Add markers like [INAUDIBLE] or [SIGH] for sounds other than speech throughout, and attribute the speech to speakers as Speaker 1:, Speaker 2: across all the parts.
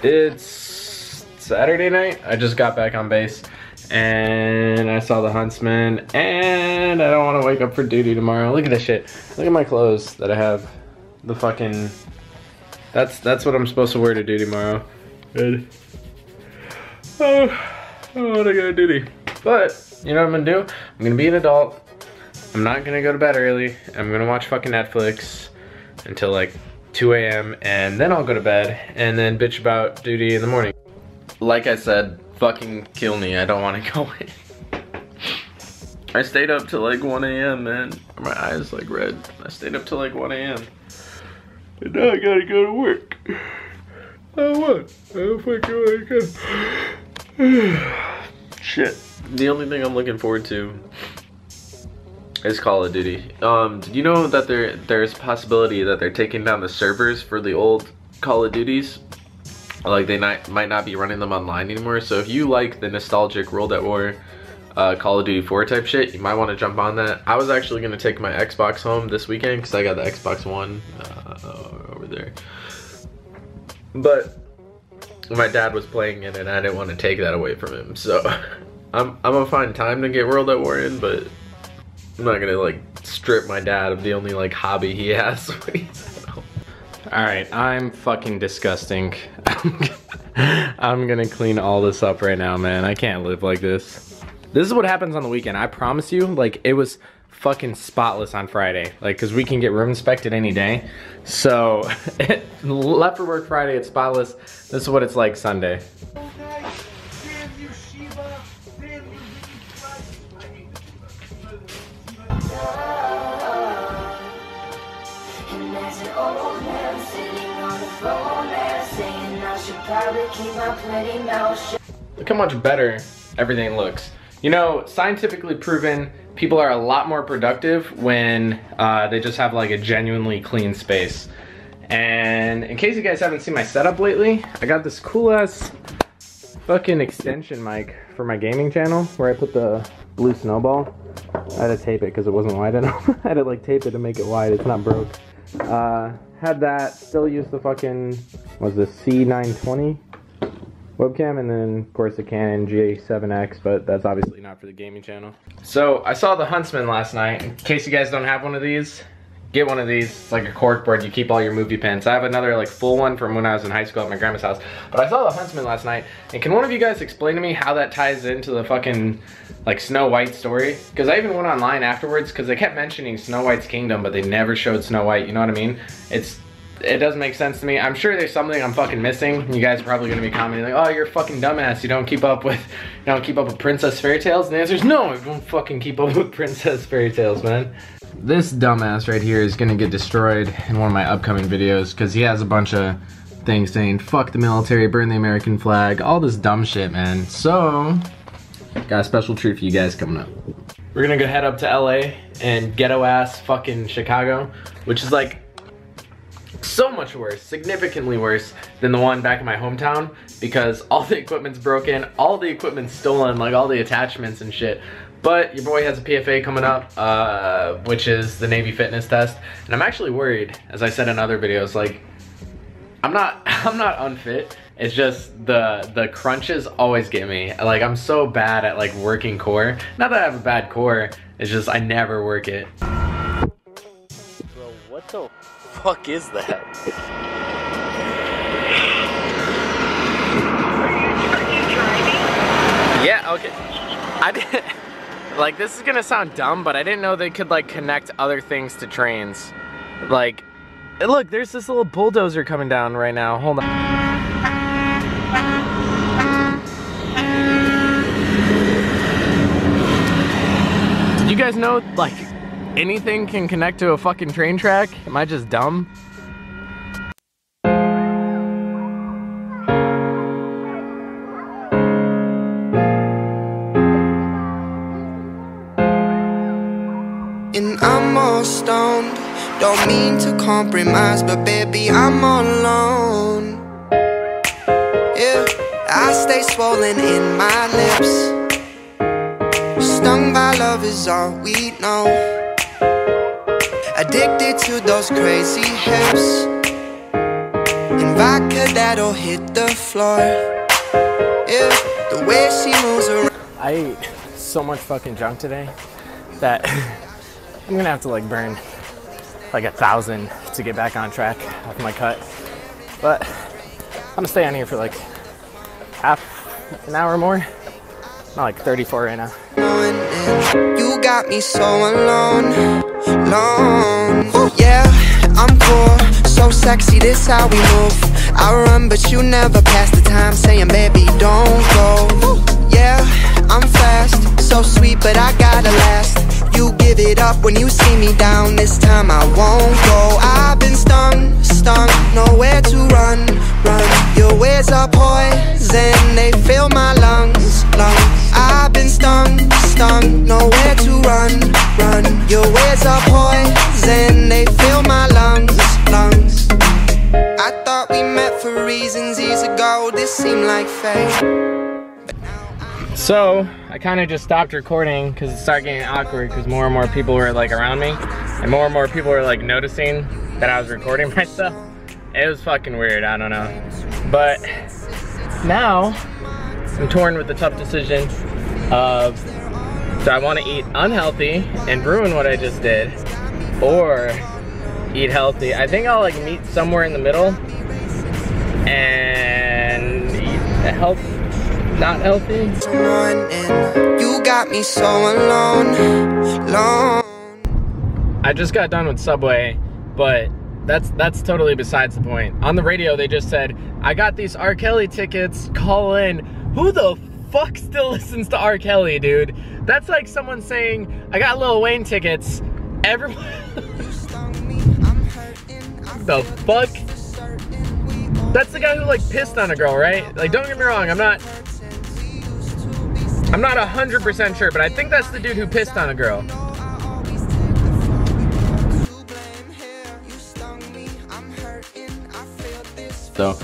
Speaker 1: It's Saturday night. I just got back on base and I saw the Huntsman and I don't want to wake up for duty tomorrow. Look at this shit. Look at my clothes that I have. The fucking, that's that's what I'm supposed to wear to duty tomorrow. Good. Oh, I don't want to go to duty. But, you know what I'm gonna do? I'm gonna be an adult. I'm not gonna go to bed early. I'm gonna watch fucking Netflix until like 2 a.m. and then I'll go to bed and then bitch about duty in the morning. Like I said, fucking kill me. I don't want to [LAUGHS] go in. I stayed up till like 1 a.m. man. My eyes like red. I stayed up till like 1 a.m. And now I gotta go to work. Oh what? I don't fucking wake up. [SIGHS] Shit. The only thing I'm looking forward to is Call of Duty. Um, did you know that there there's possibility that they're taking down the servers for the old Call of Duties? Like they not, might not be running them online anymore. So if you like the nostalgic World at War, uh, Call of Duty 4 type shit, you might want to jump on that. I was actually gonna take my Xbox home this weekend because I got the Xbox One uh, over there. But my dad was playing it and I didn't want to take that away from him. So [LAUGHS] I'm I'm gonna find time to get World at War in, but I'm not gonna like strip my dad of the only like hobby he has. [LAUGHS] All right, I'm fucking disgusting. [LAUGHS] I'm gonna clean all this up right now, man. I can't live like this. This is what happens on the weekend. I promise you, like it was fucking spotless on Friday. Like, cause we can get room inspected any day. So, [LAUGHS] left for work Friday, it's spotless. This is what it's like Sunday. Look how much better everything looks. You know, scientifically proven, people are a lot more productive when uh, they just have like a genuinely clean space. And in case you guys haven't seen my setup lately, I got this cool ass fucking extension mic for my gaming channel where I put the blue snowball. I had to tape it because it wasn't wide enough. [LAUGHS] I had to like tape it to make it wide. It's not broke. Uh, had that. Still use the fucking was the C920 webcam, and then of course the Canon G7X, but that's obviously not for the gaming channel. So I saw the Huntsman last night. In case you guys don't have one of these, get one of these. It's like a cork board. You keep all your movie pens. I have another like full one from when I was in high school at my grandma's house. But I saw the Huntsman last night. And can one of you guys explain to me how that ties into the fucking like Snow White story? Because I even went online afterwards because they kept mentioning Snow White's kingdom, but they never showed Snow White. You know what I mean? It's it doesn't make sense to me. I'm sure there's something I'm fucking missing. You guys are probably gonna be commenting like, oh, you're a fucking dumbass. You don't keep up with, you don't keep up with princess fairy tales. And the answer is no, I don't fucking keep up with [LAUGHS] princess fairy tales, man. This dumbass right here is gonna get destroyed in one of my upcoming videos because he has a bunch of things saying, fuck the military, burn the American flag, all this dumb shit, man. So, got a special treat for you guys coming up. We're gonna go head up to LA and ghetto ass fucking Chicago, which is like so much worse, significantly worse than the one back in my hometown because all the equipment's broken, all the equipment's stolen, like all the attachments and shit. But your boy has a PFA coming up, uh, which is the Navy fitness test. And I'm actually worried, as I said in other videos, like, I'm not, [LAUGHS] I'm not unfit. It's just the, the crunches always get me. Like, I'm so bad at like working core. Not that I have a bad core, it's just I never work it.
Speaker 2: Bro, what the fuck is that?
Speaker 1: Yeah, okay. I didn't, [LAUGHS] like this is gonna sound dumb, but I didn't know they could like connect other things to trains. Like, look, there's this little bulldozer coming down right now. Hold on. Did you guys know, like, anything can connect to a fucking train track? Am I just dumb?
Speaker 3: I'm all stoned. Don't mean to compromise, but baby, I'm all alone. Yeah, I stay swollen in my lips. Stung by love is all we know. Addicted to those crazy hips. and vodka that'll hit the floor. Yeah, the way she moves around.
Speaker 1: I ate so much fucking junk today that [LAUGHS] I'm gonna have to like burn like a thousand to get back on track with my cut. But I'm gonna stay on here for like half an hour more. Not like 34 right now.
Speaker 3: You got me so alone, alone. Yeah, I'm so sexy. This how we move. I run, but you never pass the time, saying, poison, they fill my lungs, lungs. I've been stung, stung, nowhere to run, run. Your words are poison, they fill my lungs, lungs. I thought we met for reasons years ago. This seemed like fate.
Speaker 1: So I kind of just stopped recording because it started getting awkward because more and more people were like around me and more and more people were like noticing that I was recording [LAUGHS] myself. It was fucking weird, I don't know. But now I'm torn with the tough decision of do I want to eat unhealthy and ruin what I just did or eat healthy. I think I'll like meet somewhere in the middle and eat health, not healthy.
Speaker 3: You got me so alone, alone.
Speaker 1: I just got done with Subway, but that's that's totally besides the point. On the radio, they just said, "I got these R. Kelly tickets. Call in." Who the fuck still [LAUGHS] listens to R. Kelly, dude? That's like someone saying, "I got Lil Wayne tickets." Everyone, [LAUGHS] the fuck? That's the guy who like pissed on a girl, right? Like, don't get me wrong, I'm not. I'm not 100% sure, but I think that's the dude who pissed on a girl. So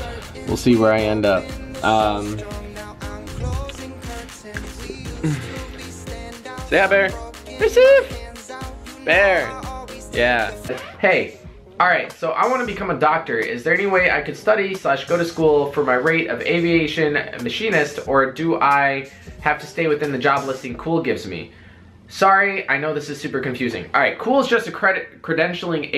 Speaker 1: we'll see where I end up. Um, [LAUGHS] say hi, Bear. Receive. Bear. Yeah. Hey. All right. So I want to become a doctor. Is there any way I could study slash go to school for my rate of aviation machinist, or do I have to stay within the job listing Cool gives me? Sorry, I know this is super confusing. All right, Cool is just a credit credentialing